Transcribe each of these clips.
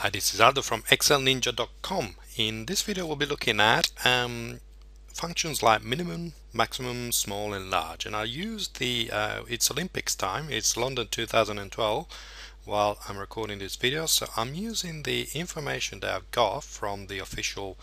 Hi, this is Aldo from excelninja.com. In this video we'll be looking at um, functions like minimum, maximum, small and large. And I use the uh, it's Olympics time. It's London 2012 while I'm recording this video. So I'm using the information that I've got from the official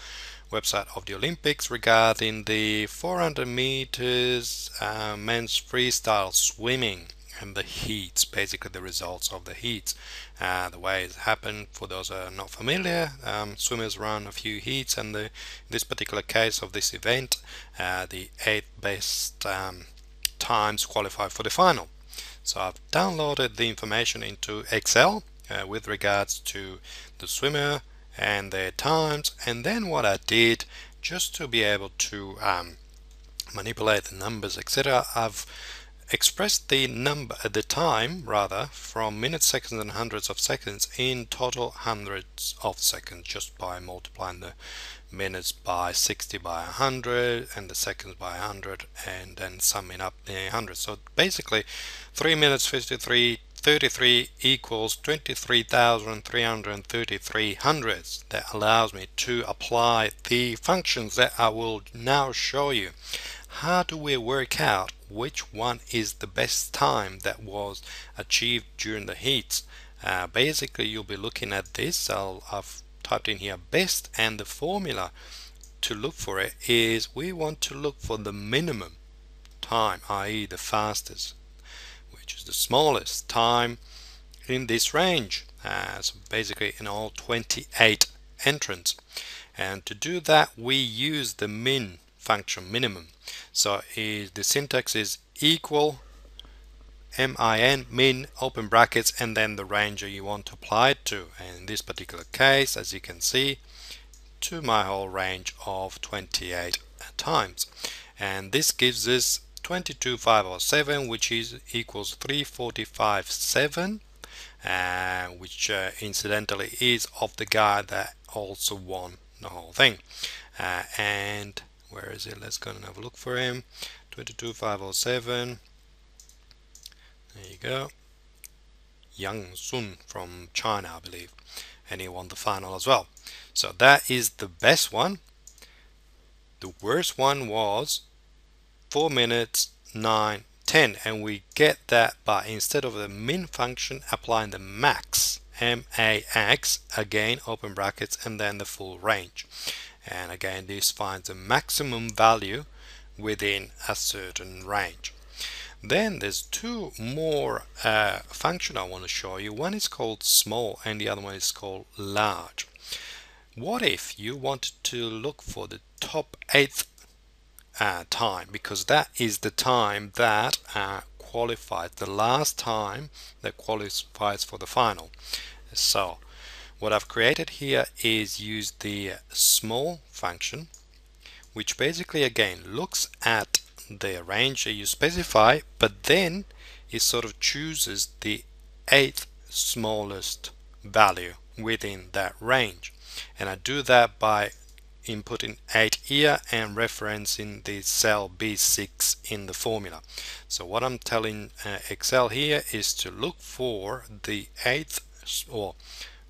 website of the Olympics regarding the 400 meters uh, men's freestyle swimming and the heats basically the results of the heats uh, the way it happened for those are not familiar um, swimmers run a few heats and the, this particular case of this event uh, the eight best um, times qualify for the final. So I've downloaded the information into Excel uh, with regards to the swimmer and their times and then what I did just to be able to um, manipulate the numbers etc I've expressed the number at the time rather from minutes seconds and hundreds of seconds in total hundreds of seconds just by multiplying the minutes by 60 by 100 and the seconds by 100 and then summing up the 100 so basically 3 minutes 53 33 equals 23,333 hundredths that allows me to apply the functions that I will now show you. How do we work out which one is the best time that was achieved during the heats uh, basically you'll be looking at this. I'll, I've typed in here best and the formula to look for it is we want to look for the minimum time i.e. the fastest which is the smallest time in this range. Uh, so basically in all 28 entrants. And to do that we use the min function minimum. So the syntax is equal min min open brackets and then the range you want to apply it to. And in this particular case as you can see to my whole range of 28 times. And this gives us 22507 which is equals 345.7 uh, which uh, incidentally is of the guy that also won the whole thing. Uh, and where is it? Let's go and have a look for him. 22507 there you go. Yang Sun from China I believe. And he won the final as well. So that is the best one. The worst one was 4 minutes 9 10 and we get that by instead of the min function applying the max max again open brackets and then the full range and again this finds a maximum value within a certain range. Then there's two more uh, function I want to show you. One is called small and the other one is called large. What if you wanted to look for the top eighth uh, time? Because that is the time that uh, qualifies the last time that qualifies for the final. So what I've created here is use the small function which basically again looks at the range that you specify but then it sort of chooses the eighth smallest value within that range. And I do that by inputting 8 here and referencing the cell B6 in the formula. So what I'm telling uh, Excel here is to look for the eighth or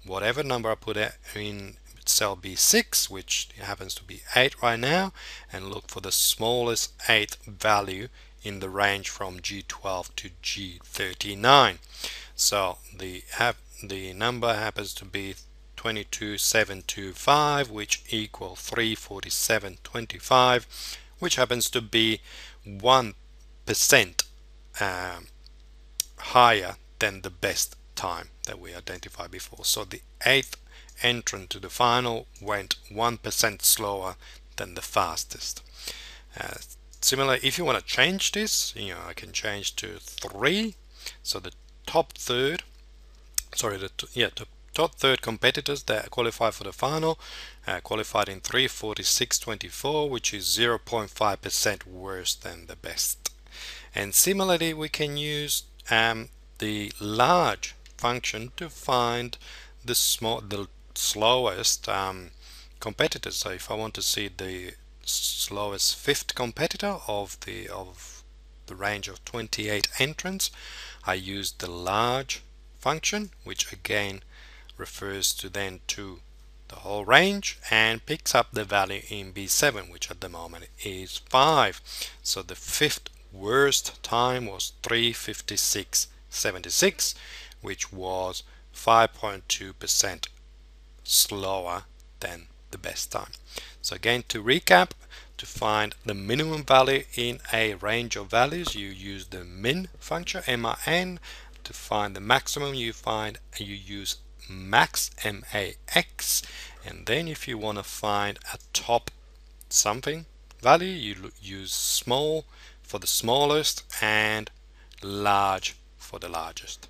whatever number I put in cell B6 which happens to be 8 right now and look for the smallest 8th value in the range from G12 to G39 so the the number happens to be 22725 which equal 34725 which happens to be 1% um, higher than the best time that we identified before. So the eighth entrant to the final went 1% slower than the fastest. Uh, similar, if you want to change this, you know, I can change to 3. So the top third, sorry, the yeah, the top third competitors that qualify for the final uh, qualified in 346.24, which is 0.5% worse than the best. And similarly, we can use um, the large function to find the small the slowest um, competitor so if I want to see the slowest fifth competitor of the of the range of 28 entrants I use the large function which again refers to then to the whole range and picks up the value in B7 which at the moment is 5 so the fifth worst time was 356.76 which was 5.2% slower than the best time. So again to recap to find the minimum value in a range of values you use the min function min to find the maximum you find you use max max and then if you want to find a top something value you use small for the smallest and large for the largest